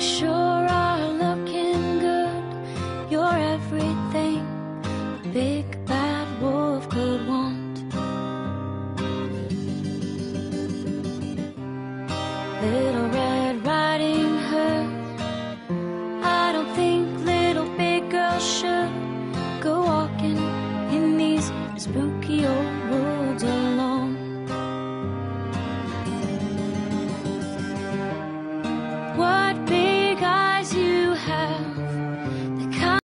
You sure are looking good. You're everything a big bad wolf could want. Little Red Riding Hood. I don't think little big girls should go walking in these spooky